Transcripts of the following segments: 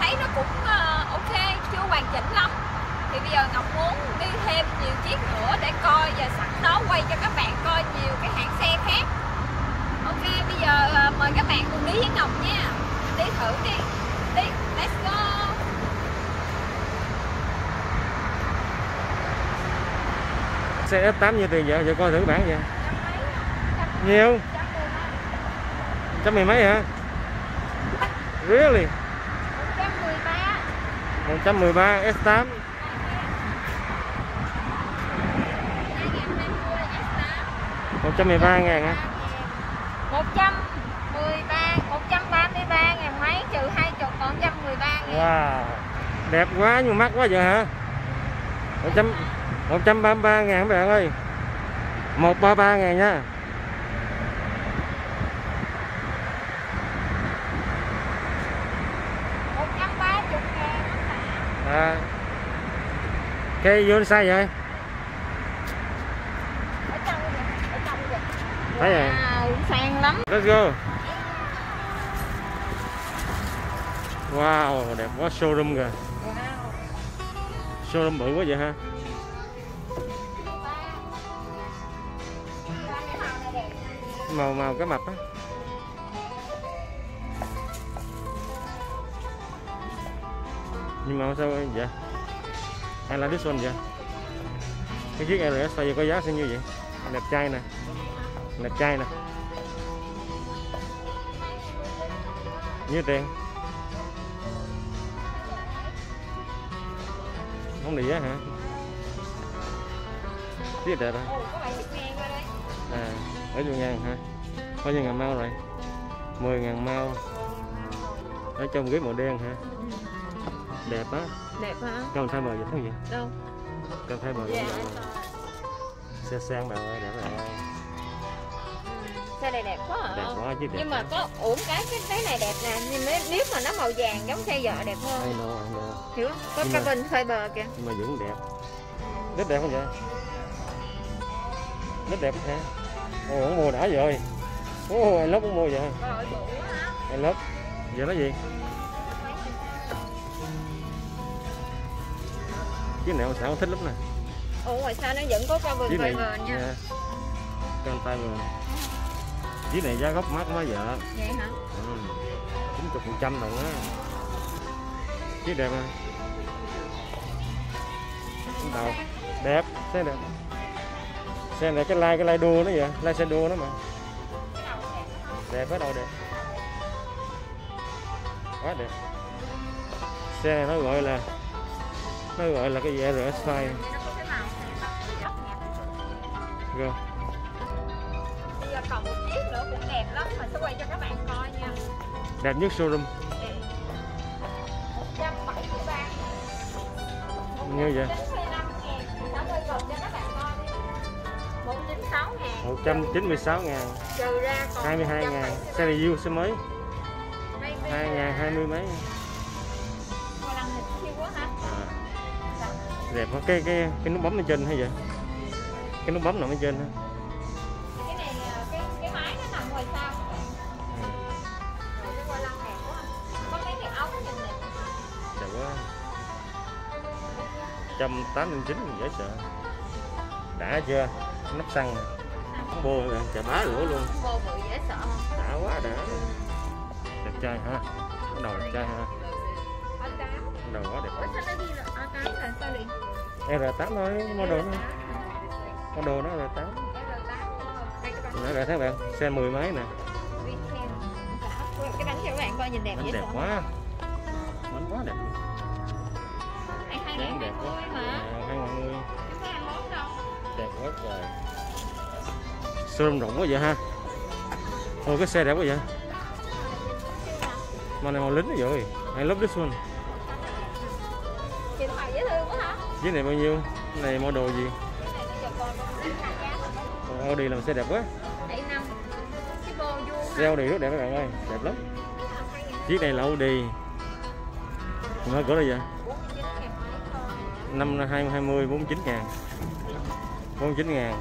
thấy nó cũng uh, ok chưa hoàn chỉnh lắm thì bây giờ Ngọc muốn đi thêm nhiều chiếc nữa để coi và sẵn đó quay cho các bạn coi nhiều cái hãng xe khác ok bây giờ uh, mời các bạn cùng đi với Ngọc nha đi thử đi đi let's go xe F8 nhiêu tiền vậy? giờ coi thử bản vậy. À? Nhiều? Trăm mười mấy hả? Really? Trăm mười ba 113 S8 113 ngàn hả? 113 133 ngàn mấy trừ 20 còn 113 ngàn. Wow Đẹp quá nhưng mắc quá vậy hả? 100, 133 ngàn các bạn ơi? 133 ngàn nha một trăm ba chục ngàn à. Cái vô sai vậy? Ở trong kìa ở trong kìa Thấy rồi. wow sang lắm. Let's go. Wow đẹp quá showroom kìa. Wow Showroom bự quá vậy ha Màu màu cái mập á Nhưng mà sao vậy? Hay là this one vậy Cái chiếc RS bây giờ có giá sao như vậy? Đẹp trai nè. Đẹp trai nè. Nhiêu tiền? Không giá hả? Chiếc đẹp hả? À, ở chục ngàn hả? Bao nhiêu ngàn mau rồi? 10 ngàn mau. Ở trong ghế màu đen hả? Đẹp á. Đẹp hả? Con thay bờ vậy thấy gì? đâu? Con thay bờ dạ. vậy Xe sang bạn ơi, đẹp rồi xe này đẹp quá hả? Đẹp quá chứ đẹp nhưng mà có ổn cái cái cái này đẹp nè nhưng nếu, nếu mà nó màu vàng giống xe vợ đẹp hơn. Nô, ai nô hiểu không? có Nhưng mà- carbon fiber kìa. Nhưng mà vẫn đẹp. Rất đẹp không vậy? Rất đẹp hả? Ồ, ông mua đã rồi. Ồ, anh lớp cũng mua vậy Anh lớp Giờ nói gì? Chiếc này ông xã thích lắm nè. Ủa ngoài sao nó vẫn có carbon chiếc này fiber nha. nha con tay mà. Chiếc này giá gốc mắc quá vợ vậy hả? Chín chục phần trăm đồng á. Chiếc đẹp à đầu. Đẹp xe đẹp. Xe này cái lai cái lai đua nó vậy. Lai xe đua nó mà. Đẹp quá đầu đẹp. Quá đẹp. Xe này nó gọi là nó gọi là cái gì RS5 nó có cái màu này rồi. Bây giờ còn một chiếc nữa cũng đẹp lắm mà sẽ quay cho các bạn coi nha. Đẹp nhất showroom. Một trăm bảy mươi ba. Như vậy? một chín sáu ngàn. 196 ngàn. Trừ ra còn 22 ngàn. xe review xe mới. 2 ngàn 20 mấy đẹp quá cái cái cái nút bấm ở trên hay vậy? Cái nút bấm nằm ở trên hả Cái này cái cái máy nó nằm ngoài sau. Đẹp quá. Này. đẹp quá. 189 dễ sợ. Đã chưa? Nắp xăng. Bô chà bá lửa luôn. Bự dễ sợ. Đã quá đã. Đẹp trai ha cái đầu đẹp trai ha R8 thôi model nó model nó R8 R8. Đây cái bánh nó ra thấy bạn xe mười mấy nè. Cái bánh cho các bạn coi nhìn đẹp bánh đẹp quá. Bánh quá đẹp. Dáng ngàn đẹp quá. mà. À, hai ngàn người đẹp quá trời. Showroom rộng quá vậy ha. Ôi cái xe đẹp quá vậy. Màu này màu lính rồi I love this one. Chị Hoài dễ thương quá hả? Chiếc này bao nhiêu? Cái này model gì? Ồ, Audi làm xe đẹp quá. Xe Audi rất đẹp các bạn ơi đẹp lắm. Chiếc này là Audi. Mở cửa đây vậy? Năm hai hai mươi bốn chín ngàn. Bốn chín ngàn.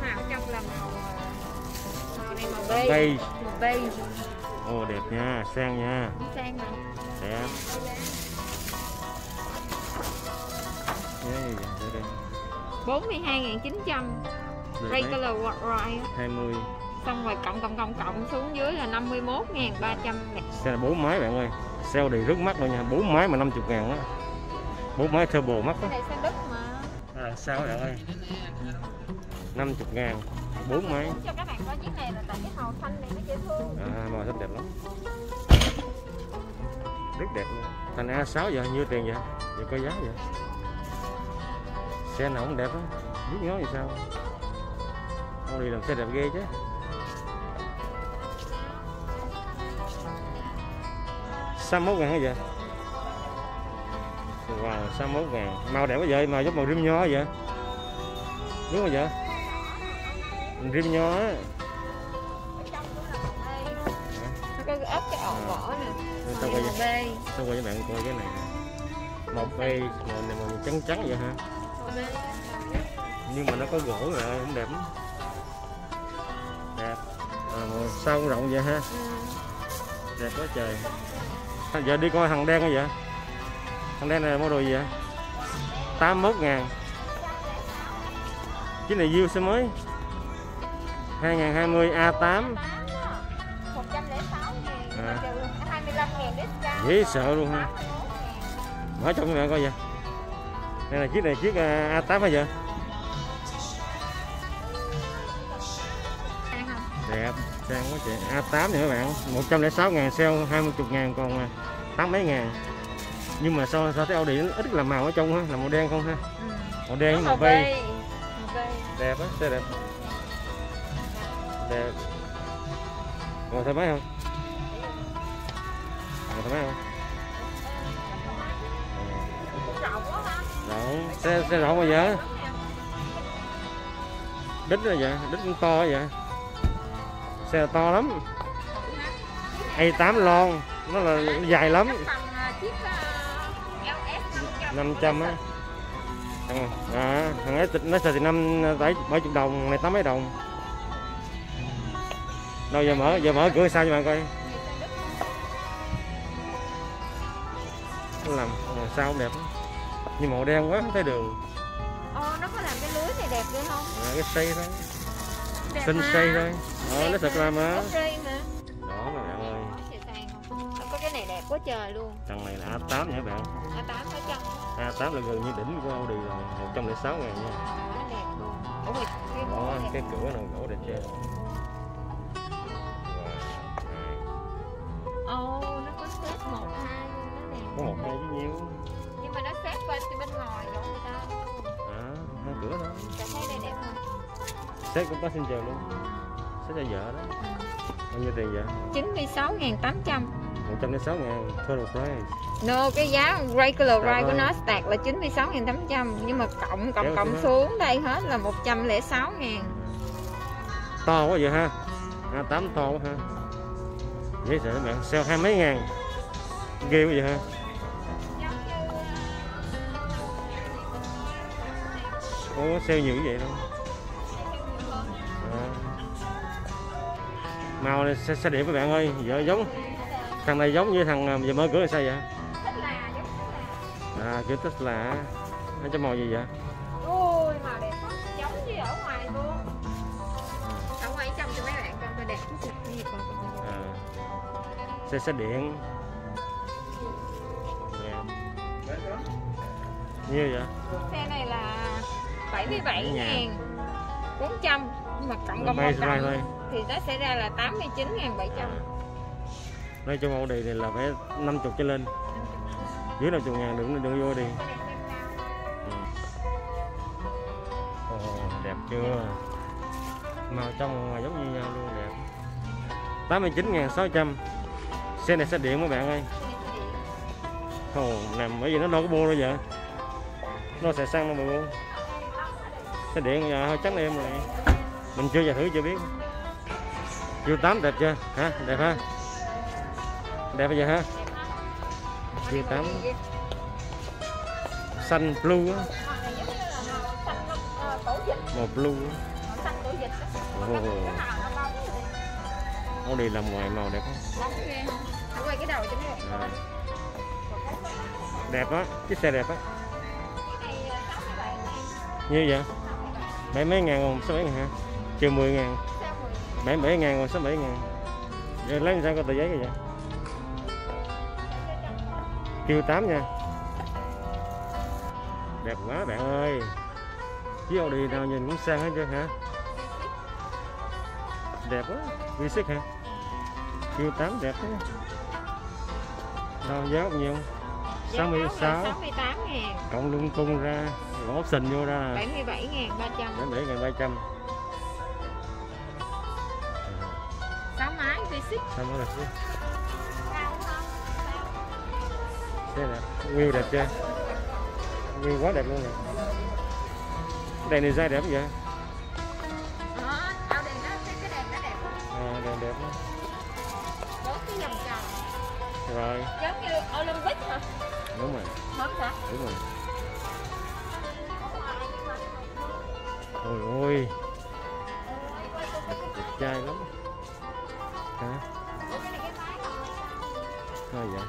Màu trong là màu ờ, màu này màu beige màu beige. Ồ đẹp nha sang nha. Sang mà. Đẹp 42.900 Được đấy. regular ride á. 20 xong rồi cộng cộng cộng cộng xuống dưới là 51.300 xe là bốn máy bạn ơi. Xe đi rất mắc luôn nha. Bốn máy mà 50 ngàn đó bốn máy turbo mắc cái đó này xe đất mà. À, sao bạn ơi? 50 ngàn bốn máy. cho các bạn coi chiếc này là tại cái màu xanh này nó dễ thương. À, màu rất đẹp lắm. Rất đẹp luôn. Thành A6 giờ nhiêu tiền vậy? Vậy có giá vậy xe nào cũng đẹp á. Biết nói gì sao? Ông đi làm xe đẹp ghê chứ. Sáu mốt ngàn hả vậy? Wow sáu mốt ngàn. Màu đẹp quá vậy màu giống màu rim nho vậy. Đúng không vậy? Rim nho á. Có ốp cái ổ vỏ nè. Màu quay sao quay cho bạn coi cái này màu bê màu này màu trắng trắng vậy bê nhưng mà nó có gỗ rồi cũng đẹp lắm. Đẹp. À, cũng rộng vậy ha. Ừ. đẹp quá trời. À, giờ đi coi thằng đen không vậy? Thằng đen này là model gì vậy? 81 ngàn. Chiếc này view xe mới. 2020 A8 106 ngàn. À. mà trừ 25 ngàn discount. Dễ sợ luôn ha. 81 ngàn mở trong bạn coi vậy đây là chiếc này chiếc à, A8 hả vậy đẹp sang quá chị. A8 này các bạn. 106 ngàn sale 20 ngàn còn à, tám mấy ngàn. Nhưng mà sao sao thấy Audi ít là màu ở trong ha là màu đen không ha? Ừ. màu đen với màu bay đẹp á xe đẹp. Đẹp. Ngồi thoải mái không? Ngồi thoải mái không xe xe rộng rồi vậy đít rồi vậy đít cũng to vậy. Xe to lắm. A8 lon nó là dài lắm. 500 á. À, thằng ấy nó xài thì năm bảy bảy chục đồng này tám mấy đồng. Đâu giờ mở giờ mở cửa sao cho bạn coi. Làm sao cũng đẹp lắm nhưng màu đen quá không thấy đường. Ồ, nó có làm cái lưới này đẹp ghê không? à, cái xây thôi. Đẹp xinh mà. xây thôi. Ờ, nó thật là mà. Đó mà bạn ơi. Có cái này đẹp quá trời luôn. thằng này là A8 nha bạn. A8 ở trong A8 là gần như đỉnh của Audi rồi 106 ngàn nha. Nó đẹp luôn. Ủa cái đó cái cửa nào gỗ đẹp chưa sếp cũng chờ luôn sếp cho vợ đó. Bao nhiêu tiền vậy? 96.800 106 ngàn total price. No, cái giá regular ride của nó start là 96.800 Nhưng mà cộng cộng Kéo cộng xuống hết. đây hết là 106 ngàn to quá vậy ha A8 to quá ha dễ sợ bạn sale hai mấy ngàn. Ghê quá vậy ha Ủa sale nhiều như vậy đâu màu này xe, xe điện các bạn ơi. Vợ giống thằng này giống như thằng à, giờ mở cửa là sao vậy là là à kiểu Tesla nó cho màu gì vậy? Ui màu đẹp quá. Giống như ở ngoài luôn. Ở ngoài trong cho mấy bạn con coi đẹp à. xe xe điện. Dạ. nhiêu vậy? Xe này là 77 Ngàn. ngàn 400 Nhưng mà cộng cộng bay một ra cộng thôi thì nó sẽ ra là 89 ngàn 700 nói chung Audi này là phải 50 trở lên. Dưới 50 ngàn đừng đừng vô đi Ừ. Ồ, đẹp chưa? Màu trong ngoài giống như nhau luôn đẹp. 89 ngàn 600 xe này xe điện các bạn ơi. Ồ, làm bởi vì nó đâu có bô đâu vậy? Nó sẽ xăng đâu mà bô. Xe điện giờ hơi trắng em rồi. Mình chưa giờ thử chưa biết Chiều 8 đẹp chưa? Hả? Đẹp ha? Đẹp bây giờ ha? Chiều 8 xanh blue á. Màu blue á. màu xanh cổ dịch màu làm ngoài màu đẹp không Quay cái đầu cho nó đẹp đẹp á. Chiếc xe đẹp á. Như vậy? Bảy mấy ngàn không? sáu bảy ngàn hả? Chưa mười ngàn bảy bảy ngàn rồi sáu bảy ngàn. Rồi lấy sao có tờ giấy vậy? Kêu tám nha. Đẹp quá bạn ơi. Chiếc Audi nào nhìn cũng sang hết chưa hả? Đẹp quá vi sức hả? Kêu tám đẹp quá đâu giá bao nhiêu? Sáu mươi sáu. cộng lung tung ra gõ option vô ra. 77 ngàn 300 77 ngàn 300 mái V6 sao mới là xe cao không xe đẹp view đẹp chưa? View quá đẹp luôn nè đèn này dai đẹp vậy? Đó ao đèn đẹp à, đèn đẹp quá. bốn cái vòng tròn rồi. Giống như Olympic hả? Đúng rồi. Không hả? Đúng rồi. Ôi ôi. Đẹp trai lắm hả? Thôi vậy?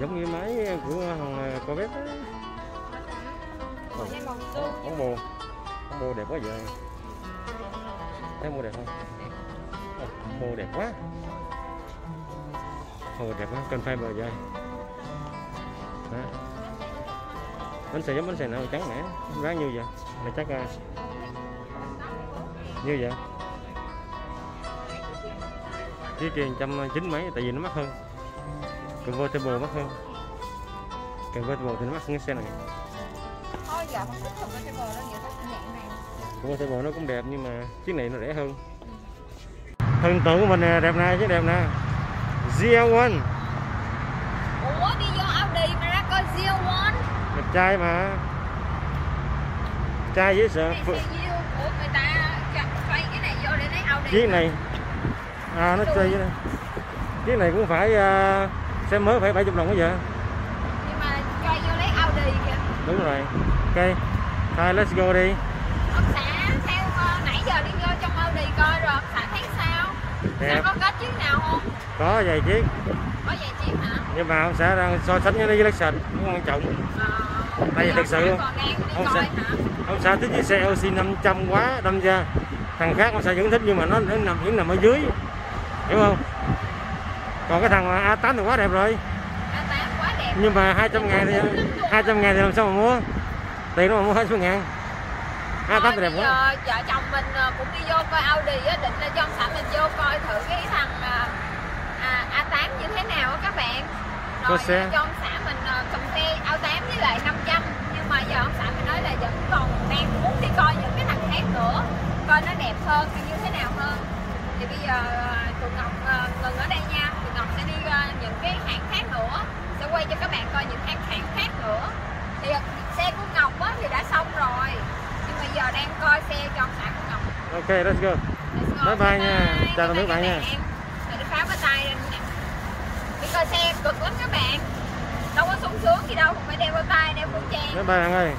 Giống như máy của thằng cô bếp đó ống bồ ống bồ đẹp quá vậy. Thấy bồ đẹp không? Bồ đẹp quá. Bồ đẹp quá cần phải bờ Đó. bánh xèo giống bánh xèo nào trắng mẻ giá nhiêu vậy. Này chắc à, nhiêu vậy chiếc kia trăm chín mấy tại vì nó mắc hơn. Convertible mắc hơn. Convertible thì nó mắc hơn cái xe này. Thôi giờ không thích bờ đó nhiều cái dạng này bò nó cũng đẹp nhưng mà chiếc này nó rẻ hơn. Thần tượng của mình nè, đẹp nè, chiếc đẹp nè. GL1 ủa đi vô Audi mà ra coi Zio One. Đẹp trai mà. Trai dễ sợ. Này xe Zio của người ta chặt xoay cái này vô để lấy Audi Chiếc này À nó chơi đây. Chiếc này cũng phải uh, xe mới phải 70 đồng quá vậy nhưng mà quay vô lấy Audi kìa. Đúng rồi. Ok Thôi let's go đi. Ông xã theo ờ, nãy giờ đi vô trong Audi coi rồi ông xã thấy sao? Đẹp. sao có kết chiếc nào không? Có vài chiếc. Có vài chiếc hả? Nhưng mà ông xã đang so sánh với nó với Lexus Cũng quan trọng. Ờ. Tại vì thực sự luôn. Ông xã- ông xã thích chiếc xe LC 500 quá đâm ra. Thằng khác ông xã vẫn thích nhưng mà nó, nó nằm vẫn nằm ở dưới hiểu không? Còn cái thằng mà A8 thì quá đẹp rồi. A8 quá đẹp. Nhưng mà 200 ngàn thì 200 ngàn thì làm sao mà mua? Tiền nó mà mua 200 ngàn? A8 Thôi, thì đẹp quá. giờ vợ chồng mình ờ, cũng đi vô coi Audi á, định là cho ông xã mình vô coi thử cái thằng ờ, à, A8 như thế nào á các bạn. Có Rồi xe. ờ, cho ông xã mình cầm xe A8 với lại 500 nhưng mà giờ ông xã mình nói là vẫn còn đang muốn đi coi những cái thằng khác nữa. Coi nó đẹp hơn hay như thế nào hơn thì bây giờ ờ, tụi Ngọc ờ, ngừng ở đây nha. Tụi Ngọc sẽ đi ờ, những cái hãng khác nữa. Sẽ quay cho các bạn coi những hãng hãng khác nữa. Thì xe của Ngọc á, thì đã xong rồi. Nhưng mà giờ đang coi xe cho ông xã của Ngọc. Ok let's go. Let's go. Bye bye nha. Chào tạm biệt bạn nha. Rồi đi phá với tay đi coi xe cực lắm các bạn. Đâu có sung sướng gì đâu không phải đeo bao tay đeo khẩu trang. Bye bye bạn ơi